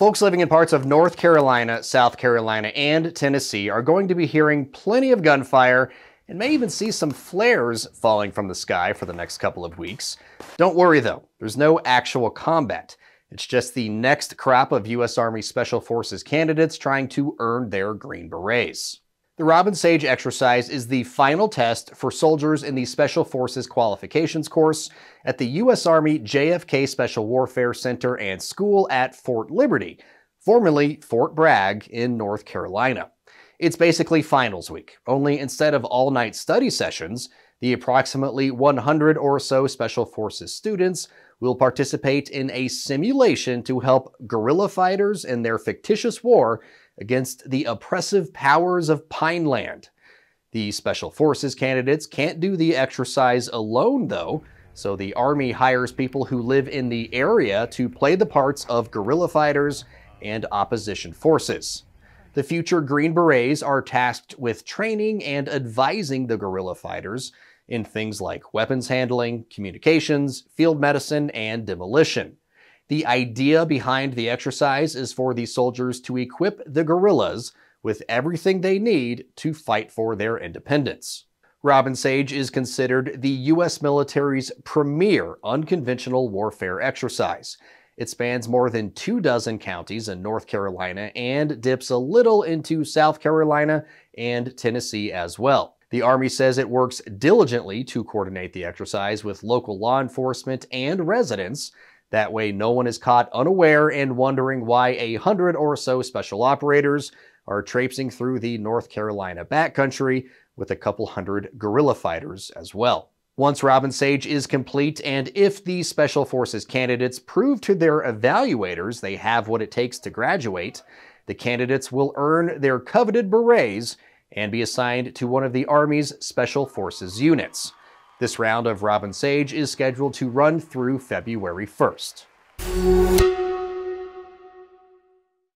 Folks living in parts of North Carolina, South Carolina, and Tennessee are going to be hearing plenty of gunfire and may even see some flares falling from the sky for the next couple of weeks. Don't worry though, there's no actual combat. It's just the next crop of U.S. Army Special Forces candidates trying to earn their Green Berets. The Robin Sage exercise is the final test for soldiers in the Special Forces Qualifications course at the U.S. Army JFK Special Warfare Center and School at Fort Liberty, formerly Fort Bragg in North Carolina. It's basically finals week, only instead of all night study sessions, the approximately 100 or so Special Forces students will participate in a simulation to help guerrilla fighters in their fictitious war against the oppressive powers of Pineland. The Special Forces candidates can't do the exercise alone, though, so the Army hires people who live in the area to play the parts of guerrilla fighters and opposition forces. The future Green Berets are tasked with training and advising the guerrilla fighters in things like weapons handling, communications, field medicine, and demolition. The idea behind the exercise is for the soldiers to equip the guerrillas with everything they need to fight for their independence. Robin Sage is considered the U.S. military's premier unconventional warfare exercise. It spans more than two dozen counties in North Carolina and dips a little into South Carolina and Tennessee as well. The Army says it works diligently to coordinate the exercise with local law enforcement and residents that way, no one is caught unaware and wondering why a hundred or so special operators are traipsing through the North Carolina backcountry with a couple hundred guerrilla fighters as well. Once Robin Sage is complete, and if the Special Forces candidates prove to their evaluators they have what it takes to graduate, the candidates will earn their coveted berets and be assigned to one of the Army's Special Forces units. This round of Robin Sage is scheduled to run through February 1st.